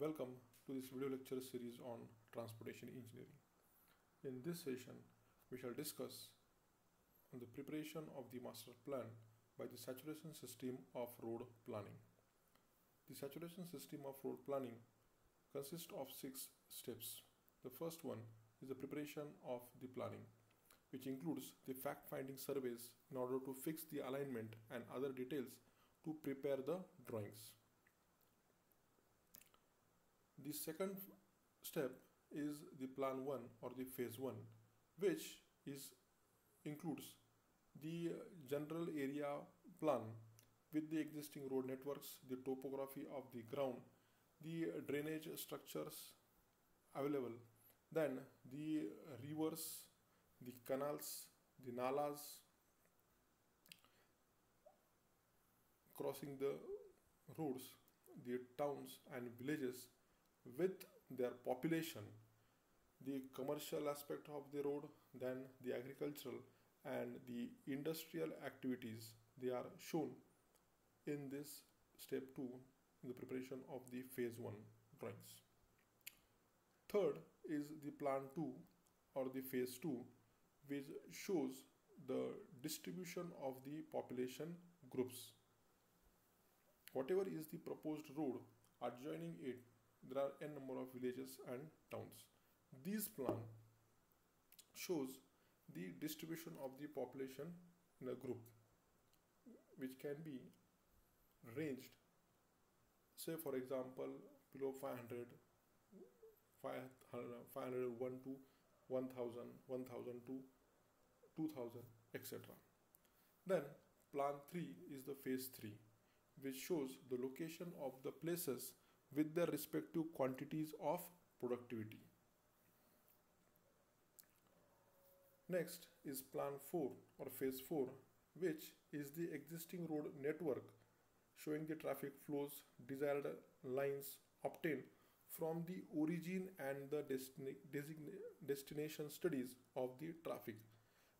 Welcome to this video lecture series on transportation engineering. In this session, we shall discuss on the preparation of the master plan by the saturation system of road planning. The saturation system of road planning consists of six steps. The first one is the preparation of the planning, which includes the fact-finding surveys in order to fix the alignment and other details to prepare the drawings. The second step is the plan 1 or the phase 1 which is includes the uh, general area plan with the existing road networks, the topography of the ground, the uh, drainage structures available, then the uh, rivers, the canals, the nalas crossing the roads, the towns and villages with their population, the commercial aspect of the road, then the agricultural and the industrial activities they are shown in this step 2 in the preparation of the phase 1 drawings. Third is the plan 2 or the phase 2 which shows the distribution of the population groups. Whatever is the proposed road adjoining it there are n number of villages and towns. This plan shows the distribution of the population in a group which can be ranged say for example below 500 500, 501 to 1000 1000 to 2000 etc then plan 3 is the phase 3 which shows the location of the places with their respective quantities of productivity. Next is plan 4 or phase 4 which is the existing road network showing the traffic flows desired lines obtained from the origin and the destin destination studies of the traffic.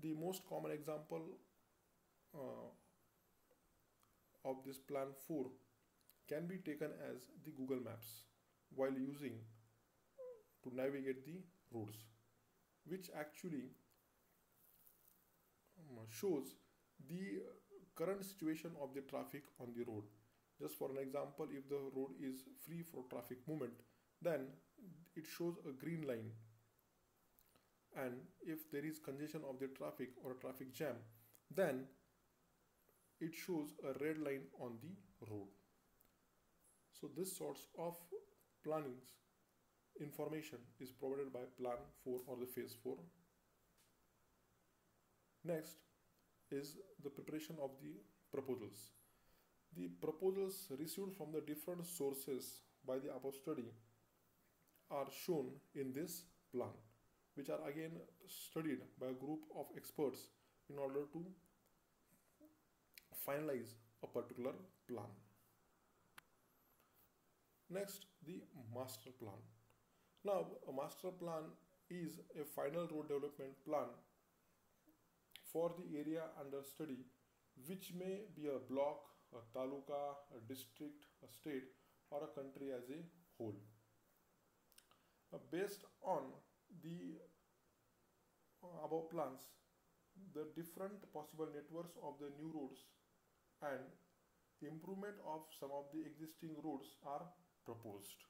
The most common example uh, of this plan 4 can be taken as the Google Maps while using to navigate the roads which actually um, shows the current situation of the traffic on the road. Just for an example if the road is free for traffic movement then it shows a green line. And if there is congestion of the traffic or a traffic jam then it shows a red line on the road so this sorts of plannings information is provided by plan 4 or the phase 4. Next is the preparation of the proposals. The proposals received from the different sources by the above study are shown in this plan which are again studied by a group of experts in order to finalize a particular plan. Next, the master plan. Now, a master plan is a final road development plan for the area under study, which may be a block, a taluka, a district, a state, or a country as a whole. Uh, based on the uh, above plans, the different possible networks of the new roads and improvement of some of the existing roads are proposed.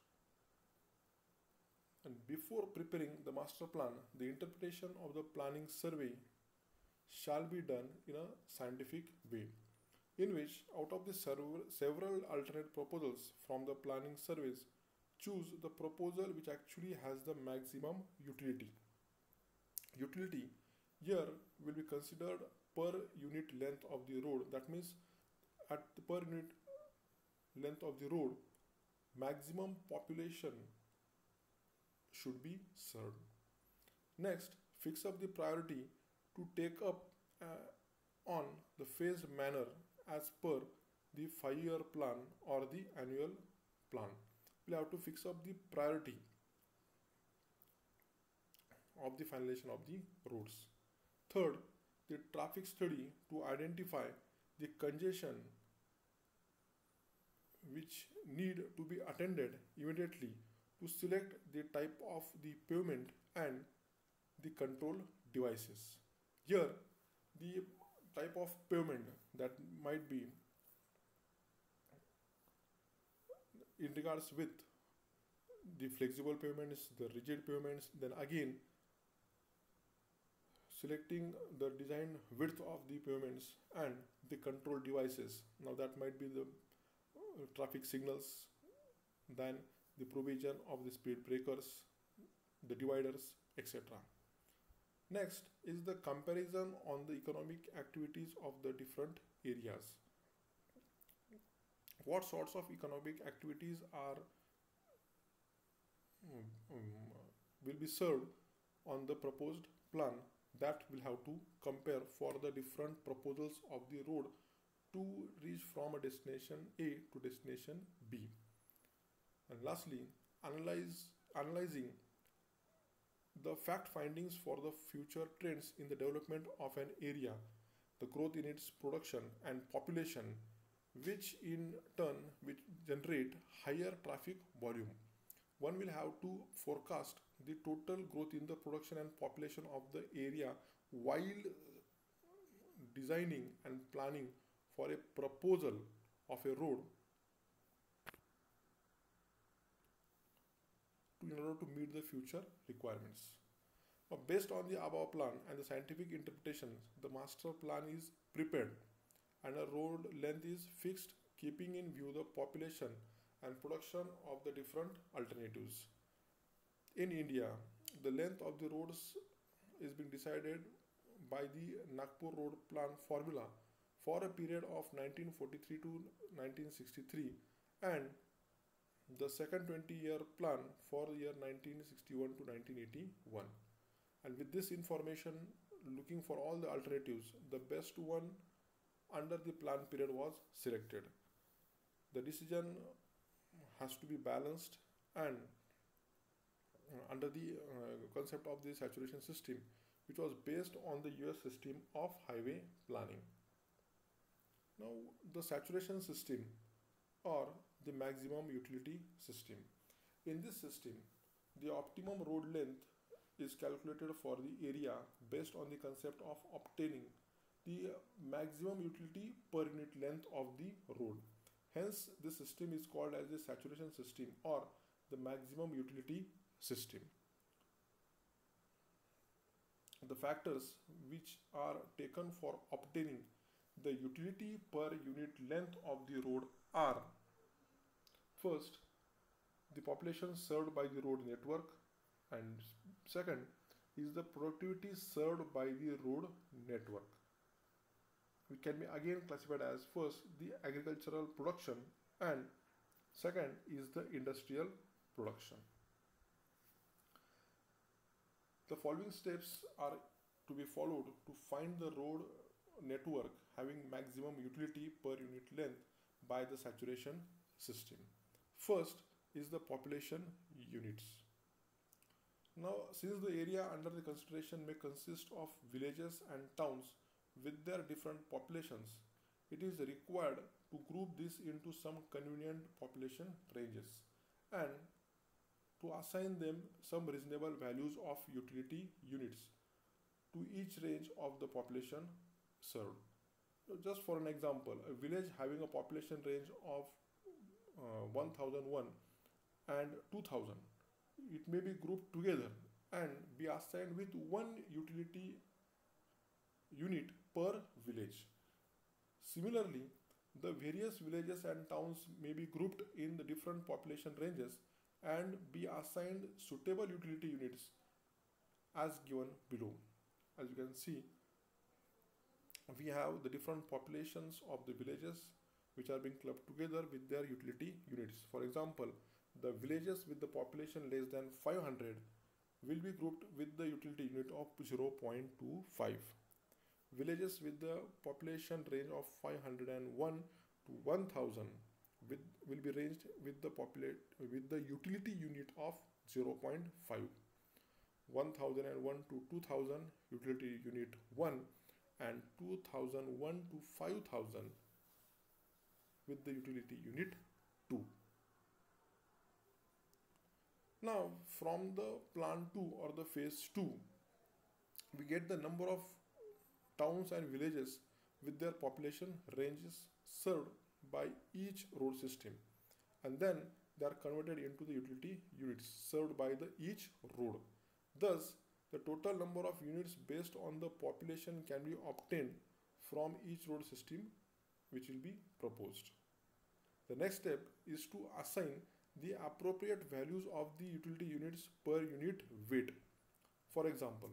And before preparing the master plan, the interpretation of the planning survey shall be done in a scientific way, in which out of the several alternate proposals from the planning surveys, choose the proposal which actually has the maximum utility. Utility here will be considered per unit length of the road. That means at the per unit length of the road, maximum population should be served. Next, fix up the priority to take up uh, on the phased manner as per the five year plan or the annual plan. We'll have to fix up the priority of the finalization of the roads. Third, the traffic study to identify the congestion which need to be attended immediately to select the type of the pavement and the control devices. Here, the type of pavement that might be in regards with the flexible pavements, the rigid pavements, then again selecting the design width of the pavements and the control devices. Now that might be the traffic signals, then the provision of the speed breakers, the dividers, etc. Next is the comparison on the economic activities of the different areas. What sorts of economic activities are um, will be served on the proposed plan that will have to compare for the different proposals of the road to reach from a destination A to destination B. And lastly, analyze analyzing the fact findings for the future trends in the development of an area, the growth in its production and population, which in turn will generate higher traffic volume. One will have to forecast the total growth in the production and population of the area while designing and planning for a proposal of a road in order to meet the future requirements. Now, based on the above plan and the scientific interpretations, the master plan is prepared and a road length is fixed keeping in view the population and production of the different alternatives. In India, the length of the roads is being decided by the Nagpur Road Plan formula for a period of 1943 to 1963 and the second 20 year plan for the year 1961 to 1981 and with this information looking for all the alternatives the best one under the plan period was selected. The decision has to be balanced and uh, under the uh, concept of the saturation system which was based on the US system of highway planning now the saturation system or the maximum utility system. In this system, the optimum road length is calculated for the area based on the concept of obtaining the maximum utility per unit length of the road. Hence, this system is called as the saturation system or the maximum utility system. The factors which are taken for obtaining the utility per unit length of the road are First, the population served by the road network, and second is the productivity served by the road network. We can be again classified as first the agricultural production and second is the industrial production. The following steps are to be followed to find the road network having maximum utility per unit length by the saturation system. First is the population units. Now, since the area under the consideration may consist of villages and towns with their different populations, it is required to group this into some convenient population ranges and to assign them some reasonable values of utility units to each range of the population served. Just for an example, a village having a population range of uh, 1001 and 2000 it may be grouped together and be assigned with one utility unit per village. Similarly the various villages and towns may be grouped in the different population ranges and be assigned suitable utility units as given below. As you can see we have the different populations of the villages which are being clubbed together with their utility units. For example, the villages with the population less than 500 will be grouped with the utility unit of 0.25. Villages with the population range of 501 to 1000 with, will be ranged with the populate with the utility unit of 0.5. 1001 to 2000 utility unit 1 and 2001 to 5000 with the utility unit 2. Now, from the plan 2 or the phase 2, we get the number of towns and villages with their population ranges served by each road system and then they are converted into the utility units served by the each road. Thus, the total number of units based on the population can be obtained from each road system which will be proposed. The next step is to assign the appropriate values of the utility units per unit weight. For example,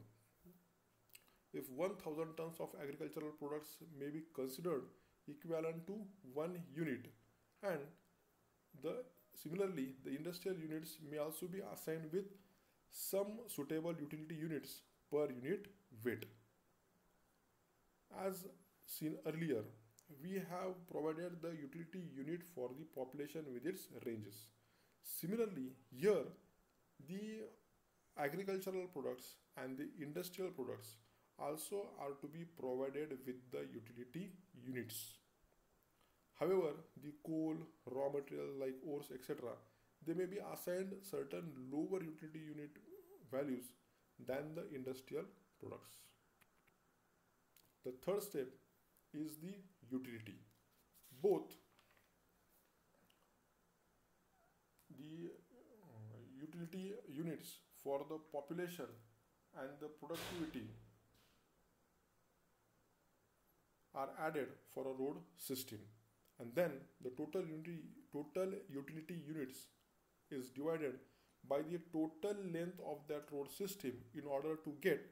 if 1000 tons of agricultural products may be considered equivalent to 1 unit and the similarly the industrial units may also be assigned with some suitable utility units per unit weight. As seen earlier, we have provided the utility unit for the population with its ranges. Similarly, here the agricultural products and the industrial products also are to be provided with the utility units. However, the coal, raw material like ores, etc., they may be assigned certain lower utility unit values than the industrial products. The third step is the utility. Both the uh, utility units for the population and the productivity are added for a road system and then the total unity, total utility units is divided by the total length of that road system in order to get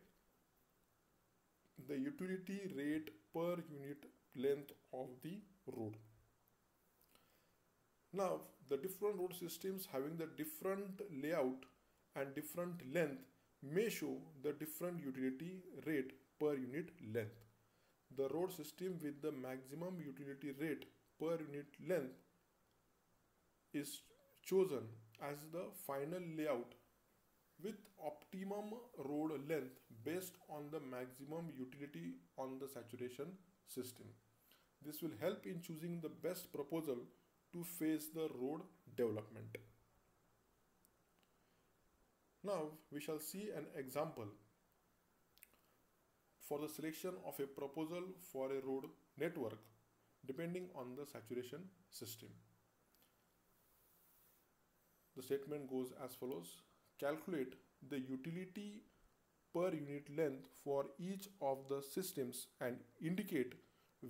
the utility rate per unit length of the road. Now, the different road systems having the different layout and different length may show the different utility rate per unit length. The road system with the maximum utility rate per unit length is chosen as the final layout with optimum road length based on the maximum utility on the saturation system. This will help in choosing the best proposal to face the road development. Now we shall see an example for the selection of a proposal for a road network depending on the saturation system. The statement goes as follows calculate the utility per unit length for each of the systems and indicate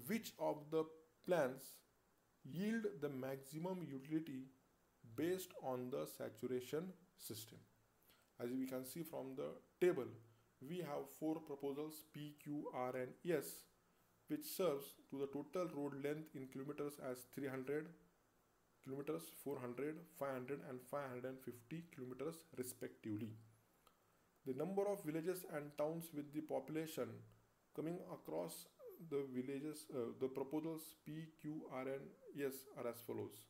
which of the plans yield the maximum utility based on the saturation system. As we can see from the table, we have four proposals P, Q, R and S which serves to the total road length in kilometers as 300 kilometers, 400, 500 and 550 kilometers respectively. The number of villages and towns with the population coming across the villages, uh, the proposals P, Q, R and S are as follows.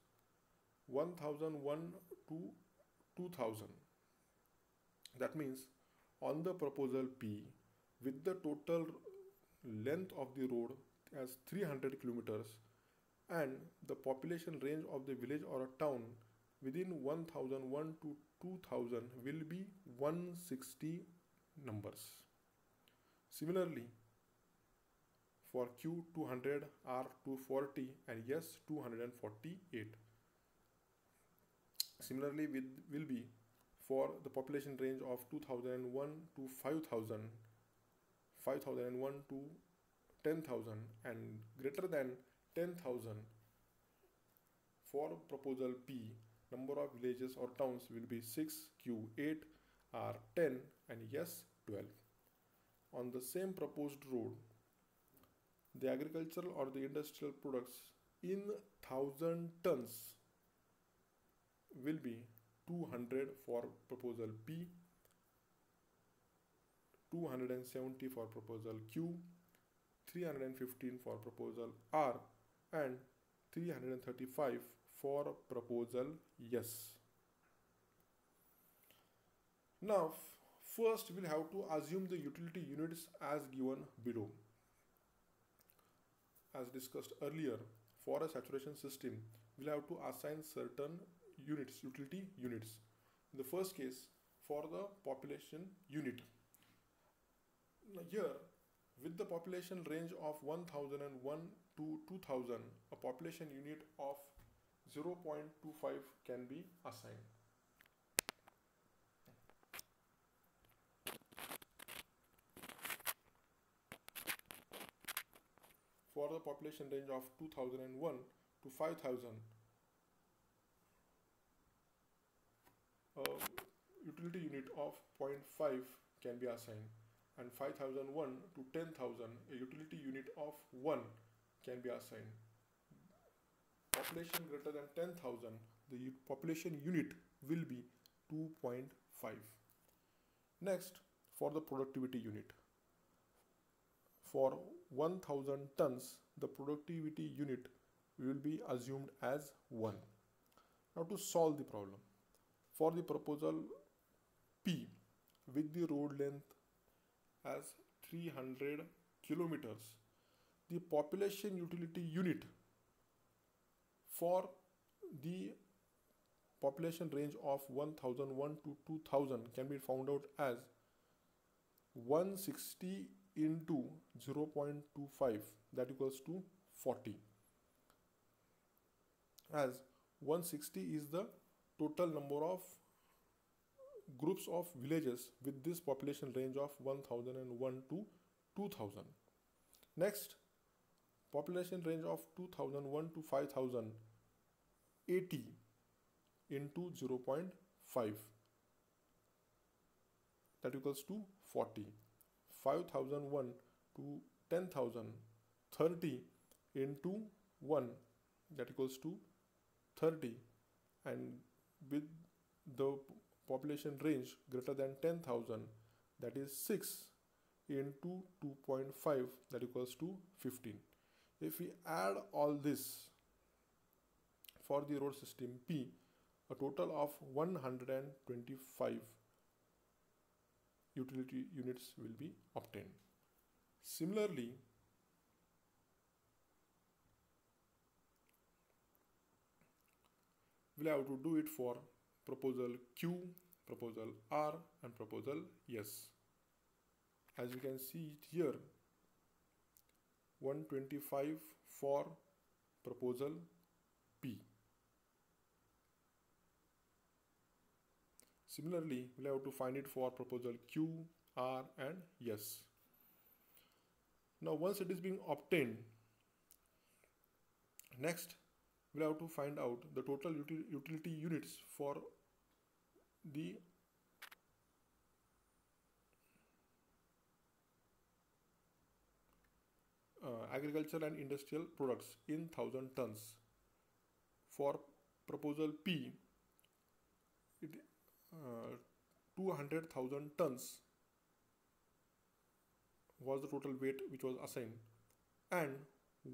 1001 to 2000. That means on the proposal P with the total length of the road as 300 kilometers and the population range of the village or a town within 1001 to 2000 will be 160 numbers. Similarly, for Q 200, R 240 and S 248. Similarly, with, will be for the population range of 2001 to 5000, 5001 to 10,000 and greater than 10,000 for proposal P number of villages or towns will be 6 Q8 R 10 and S 12 on the same proposed road the agricultural or the industrial products in 1000 tons will be 200 for proposal P 270 for proposal Q 315 for proposal R and 335 for proposal S. Now first we'll have to assume the utility units as given below. As discussed earlier, for a saturation system, we'll have to assign certain units, utility units. In the first case, for the population unit. Now here, with the population range of 1001 to 2000, a population unit of 0.25 can be assigned. For the population range of 2001 to 5000, a utility unit of 0.5 can be assigned and 5001 to 10000 a utility unit of 1 can be assigned. Population greater than 10000 the population unit will be 2.5 next for the productivity unit. For 1000 tons the productivity unit will be assumed as 1 now to solve the problem for the proposal p with the road length as 300 kilometers. The population utility unit for the population range of 1001 to 2000 can be found out as 160 into 0.25 that equals to 40 as 160 is the total number of groups of villages with this population range of 1001 to 2000 next population range of 2001 to 5000 80 into 0.5 that equals to 40 5001 to 10000 30 into 1 that equals to 30 and with the population range greater than 10,000 that is 6 into 2.5 that equals to 15 if we add all this for the road system P a total of 125 utility units will be obtained. Similarly we'll have to do it for proposal Q, proposal R and proposal S. As you can see it here 125 for proposal P. Similarly, we'll have to find it for proposal Q, R and S. Now once it is being obtained, next we'll have to find out the total util utility units for the uh, agricultural and industrial products in thousand tons. For proposal P, it uh, 200,000 tons was the total weight which was assigned and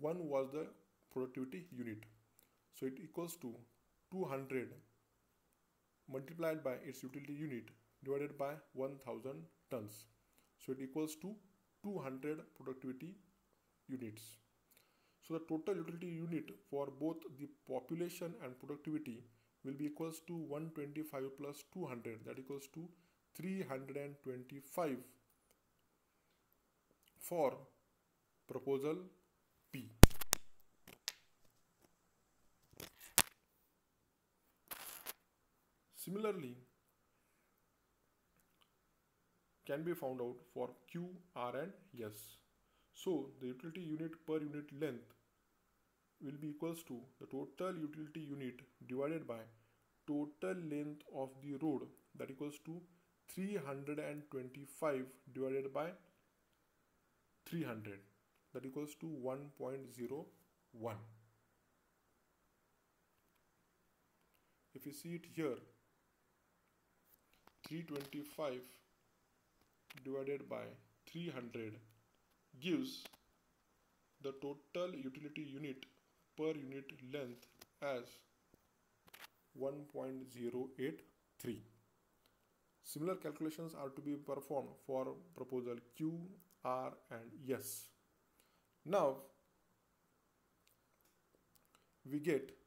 1 was the productivity unit. So it equals to 200 multiplied by its utility unit divided by 1000 tons. So it equals to 200 productivity units. So the total utility unit for both the population and productivity will be equals to 125 plus 200 that equals to 325 for proposal P. Similarly, can be found out for Q, R and S. So the utility unit per unit length will be equals to the total utility unit divided by total length of the road that equals to 325 divided by 300 that equals to 1.01 if you see it here 325 divided by 300 gives the total utility unit per unit length as 1.083. Similar calculations are to be performed for proposal Q, R and S. Now we get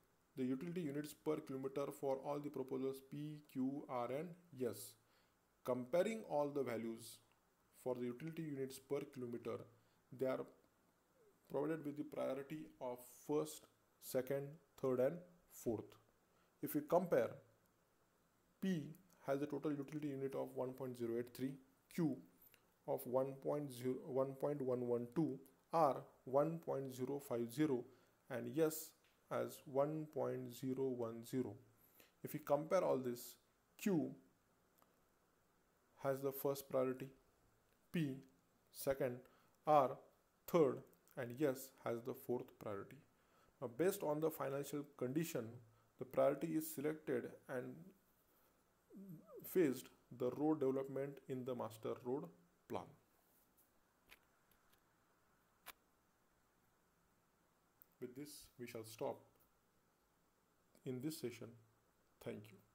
the utility units per kilometer for all the proposals P, Q, R, and S. Comparing all the values for the utility units per kilometer, they are provided with the priority of first, second, third, and fourth. If we compare, P has a total utility unit of 1.083, Q of 1.112, R 1.050, and S as 1.010. If we compare all this, Q has the first priority, P second, R third, and S has the fourth priority. Now, based on the financial condition, the priority is selected and phased the road development in the master road plan. With this, we shall stop in this session. Thank you.